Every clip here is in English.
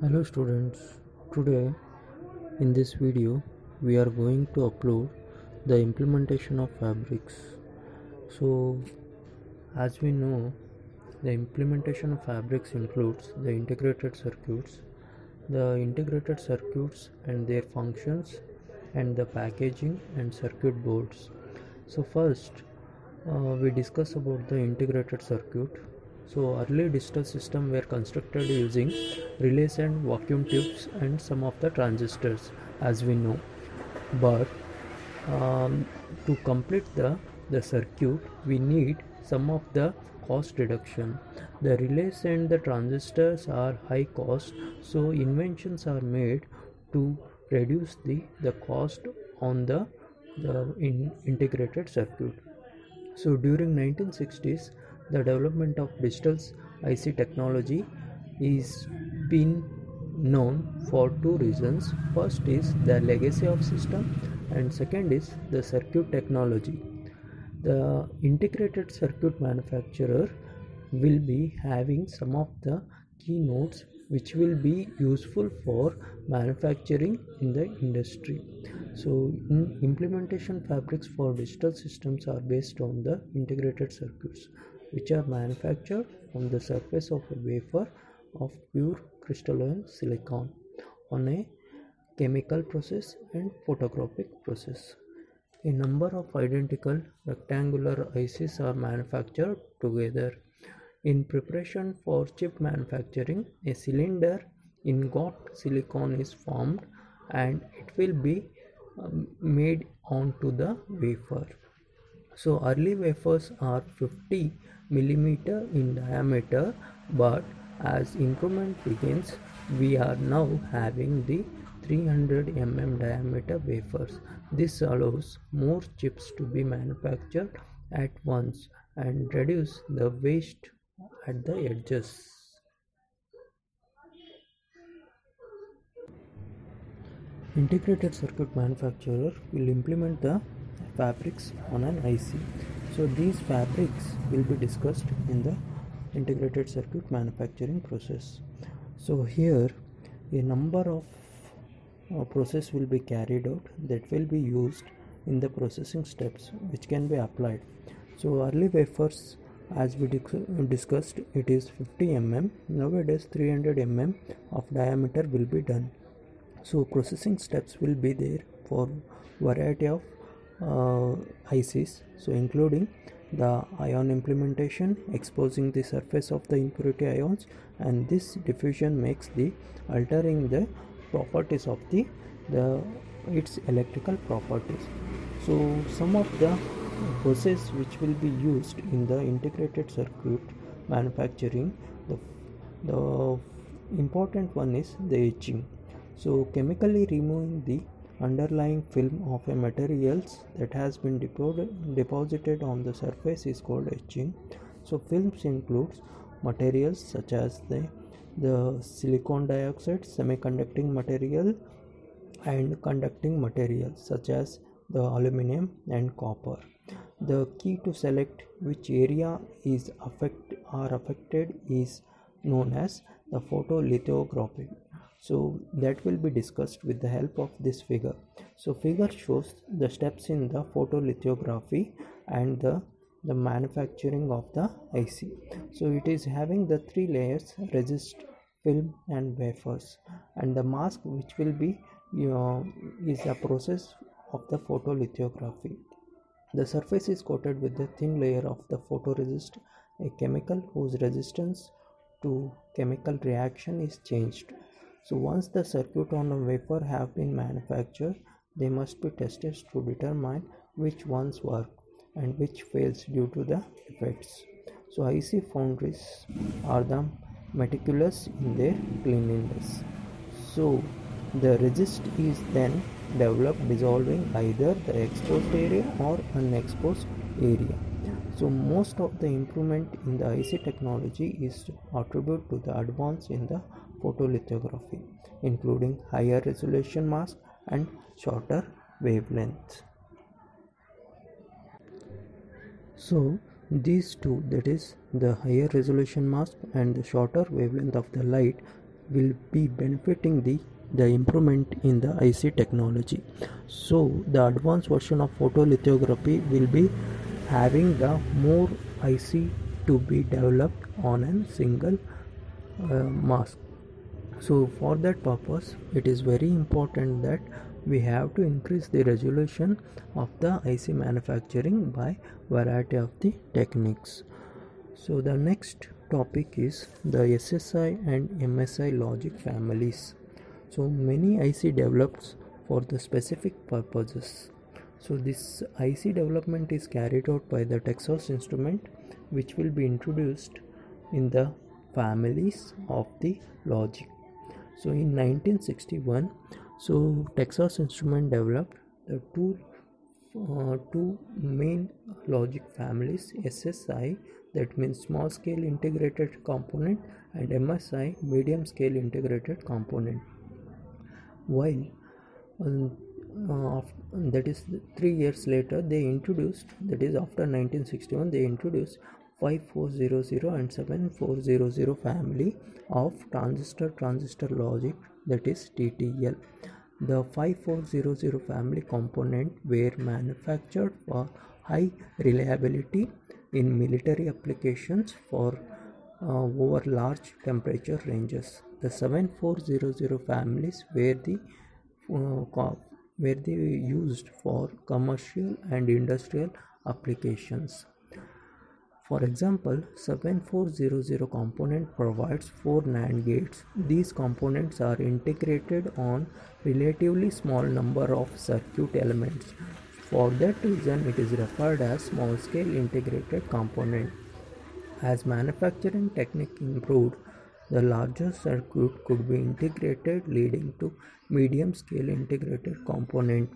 hello students today in this video we are going to upload the implementation of fabrics. So as we know the implementation of fabrics includes the integrated circuits the integrated circuits and their functions and the packaging and circuit boards. So first uh, we discuss about the integrated circuit so early digital systems were constructed using relays and vacuum tubes and some of the transistors as we know. But um, to complete the, the circuit we need some of the cost reduction. The relays and the transistors are high cost so inventions are made to reduce the, the cost on the, the in integrated circuit. So during 1960s the development of digital IC technology is been known for two reasons. First is the legacy of system and second is the circuit technology. The integrated circuit manufacturer will be having some of the keynotes which will be useful for manufacturing in the industry so implementation fabrics for digital systems are based on the integrated circuits which are manufactured on the surface of a wafer of pure crystalline silicon on a chemical process and photographic process. A number of identical rectangular ICs are manufactured together. In preparation for chip manufacturing, a cylinder ingot silicon is formed and it will be um, made onto the wafer. So early wafers are 50 millimeter in diameter but as improvement begins we are now having the 300 mm diameter wafers. This allows more chips to be manufactured at once and reduce the waste at the edges. Integrated circuit manufacturer will implement the fabrics on an IC so these fabrics will be discussed in the integrated circuit manufacturing process. So here a number of uh, process will be carried out that will be used in the processing steps which can be applied. So early wafers as we discussed it is 50 mm nowadays 300 mm of diameter will be done so processing steps will be there for variety of Uh, ICs so including the ion implementation exposing the surface of the impurity ions and this diffusion makes the altering the properties of the the its electrical properties. So some of the process which will be used in the integrated circuit manufacturing the, the important one is the etching. So chemically removing the underlying film of a materials that has been deposited on the surface is called etching. So films includes materials such as the the silicon dioxide semiconducting material and conducting materials such as the aluminum and copper. The key to select which area is affect are affected is known as the photolithography so that will be discussed with the help of this figure. So figure shows the steps in the photolithography and the the manufacturing of the IC so it is having the three layers resist film and wafers. And the mask which will be you know, is a process of the photolithography. The surface is coated with the thin layer of the photoresist. A chemical whose resistance to chemical reaction is changed so once the circuit on a wafer have been manufactured, they must be tested to determine which ones work and which fails due to the effects. So IC foundries are the meticulous in their cleanliness. So the resist is then developed dissolving either the exposed area or unexposed area. So most of the improvement in the IC technology is attributed to the advance in the photolithography, including higher resolution mask and shorter wavelength. So these two that is the higher resolution mask and the shorter wavelength of the light will be benefiting the the improvement in the IC technology. So the advanced version of photolithography will be having the more IC to be developed on a single uh, mask. So for that purpose, it is very important that we have to increase the resolution of the IC manufacturing by variety of the techniques. So the next topic is the SSI and MSI logic families. So many IC develops for the specific purposes. So this IC development is carried out by the Texas Instrument which will be introduced in the families of the logic. So in 1961 so Texas Instrument developed the two uh, two main logic families SSI that means small scale integrated component and MSI medium scale integrated component while um, uh, that is three years later they introduced that is after 1961 they introduced 5400 and 7400 family of transistor transistor logic that is TTL the 5400 family component were manufactured for high reliability in military applications for uh, over large temperature ranges. The 7400 families were the uh, were they were used for commercial and industrial applications. For example, 7400 component provides 4 NAND gates. These components are integrated on relatively small number of circuit elements. For that reason, it is referred as small scale integrated component. As manufacturing technique improved, the larger circuit could be integrated leading to medium scale integrated component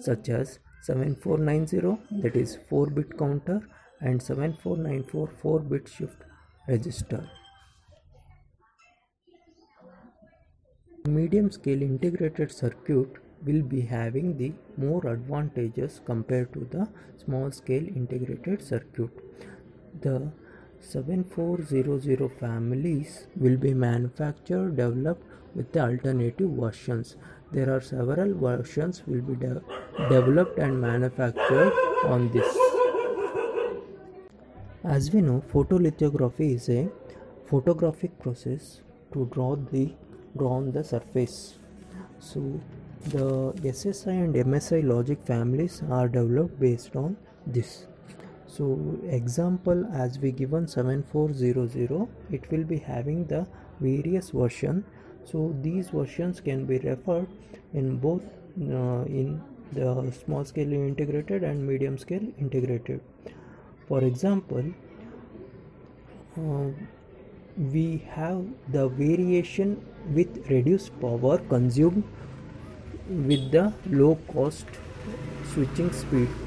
such as 7490 that is 4 bit counter and 7494 4 bit shift register. Medium scale integrated circuit will be having the more advantages compared to the small scale integrated circuit. The 7400 families will be manufactured developed with the alternative versions. There are several versions will be de developed and manufactured on this. As we know, photolithography is a photographic process to draw the draw on the surface. So the SSI and MSI logic families are developed based on this. So example as we given 7400 it will be having the various version. So these versions can be referred in both uh, in the small scale integrated and medium scale integrated for example uh, we have the variation with reduced power consumed with the low cost switching speed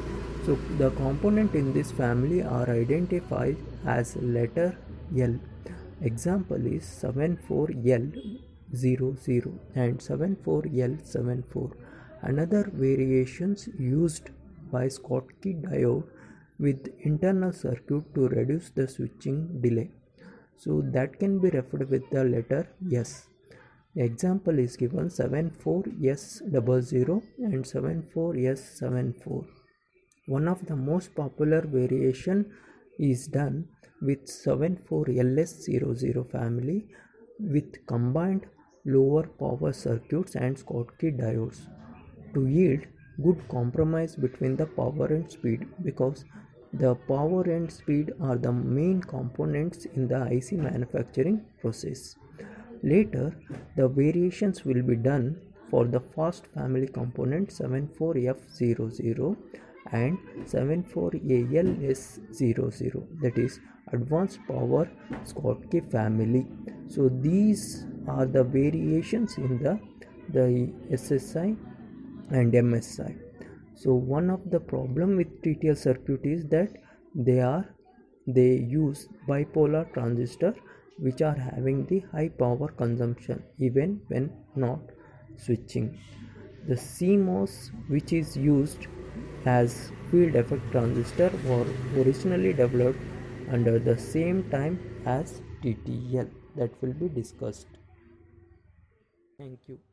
so the component in this family are identified as letter L example is 74L00 and 74L74 another variations used by Schottky diode with internal circuit to reduce the switching delay. So that can be referred with the letter S. example is given 74S00 and 74S74. One of the most popular variation is done with 74LS00 family with combined lower power circuits and Schottky diodes to yield good compromise between the power and speed because the power and speed are the main components in the IC manufacturing process. Later, the variations will be done for the fast family component 74F00 and 74ALS00 that is advanced power Schottky family. So these are the variations in the the SSI and MSI so one of the problem with TTL circuit is that they are they use bipolar transistor which are having the high power consumption even when not switching the CMOS which is used as field effect transistor were originally developed under the same time as TTL that will be discussed Thank you.